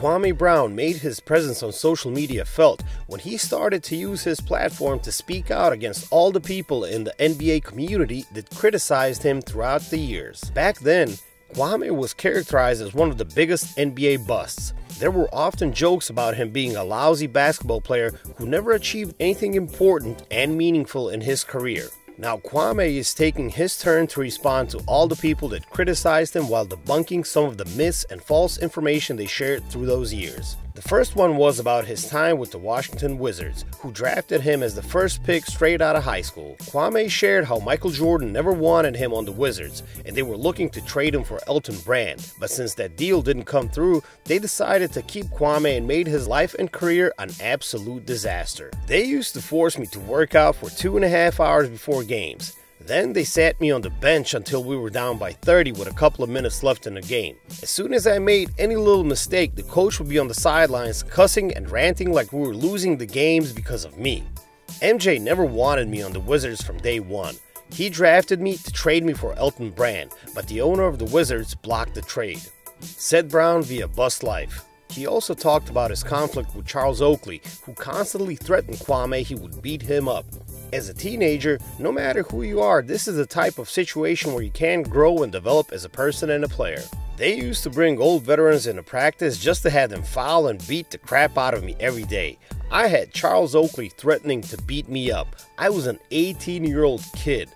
Kwame Brown made his presence on social media felt when he started to use his platform to speak out against all the people in the NBA community that criticized him throughout the years. Back then, Kwame was characterized as one of the biggest NBA busts. There were often jokes about him being a lousy basketball player who never achieved anything important and meaningful in his career. Now, Kwame is taking his turn to respond to all the people that criticized him while debunking some of the myths and false information they shared through those years. The first one was about his time with the Washington Wizards, who drafted him as the first pick straight out of high school. Kwame shared how Michael Jordan never wanted him on the Wizards, and they were looking to trade him for Elton Brand. But since that deal didn't come through, they decided to keep Kwame and made his life and career an absolute disaster. They used to force me to work out for two and a half hours before games. Then they sat me on the bench until we were down by 30 with a couple of minutes left in the game. As soon as I made any little mistake, the coach would be on the sidelines cussing and ranting like we were losing the games because of me. MJ never wanted me on the Wizards from day one. He drafted me to trade me for Elton Brand, but the owner of the Wizards blocked the trade. Said Brown via Bust Life. He also talked about his conflict with Charles Oakley, who constantly threatened Kwame he would beat him up. As a teenager, no matter who you are, this is the type of situation where you can grow and develop as a person and a player. They used to bring old veterans into practice just to have them foul and beat the crap out of me every day. I had Charles Oakley threatening to beat me up. I was an 18 year old kid.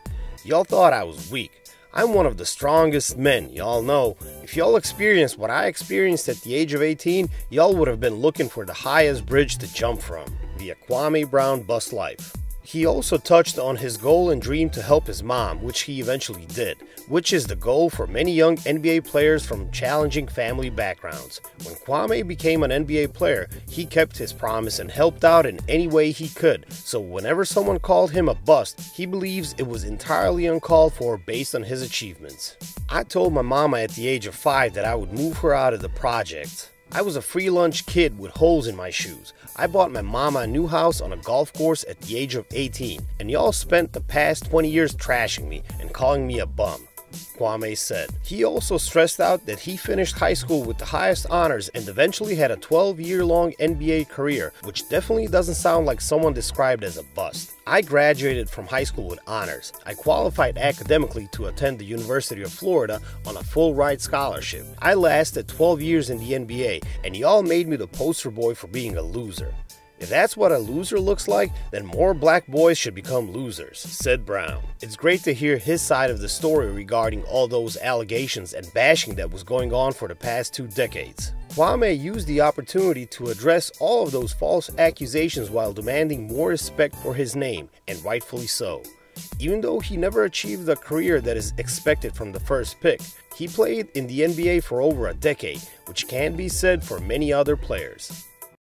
Y'all thought I was weak. I'm one of the strongest men, y'all know. If y'all experienced what I experienced at the age of 18, y'all would have been looking for the highest bridge to jump from. The Kwame Brown Bust Life. He also touched on his goal and dream to help his mom, which he eventually did, which is the goal for many young NBA players from challenging family backgrounds. When Kwame became an NBA player, he kept his promise and helped out in any way he could, so whenever someone called him a bust, he believes it was entirely uncalled for based on his achievements. I told my mama at the age of 5 that I would move her out of the project. I was a free lunch kid with holes in my shoes. I bought my mama a new house on a golf course at the age of 18, and y'all spent the past 20 years trashing me and calling me a bum. Kwame said. He also stressed out that he finished high school with the highest honors and eventually had a 12 year long NBA career, which definitely doesn't sound like someone described as a bust. I graduated from high school with honors. I qualified academically to attend the University of Florida on a full ride scholarship. I lasted 12 years in the NBA, and y'all made me the poster boy for being a loser. If that's what a loser looks like, then more black boys should become losers, said Brown. It's great to hear his side of the story regarding all those allegations and bashing that was going on for the past two decades. Kwame used the opportunity to address all of those false accusations while demanding more respect for his name, and rightfully so. Even though he never achieved the career that is expected from the first pick, he played in the NBA for over a decade, which can be said for many other players.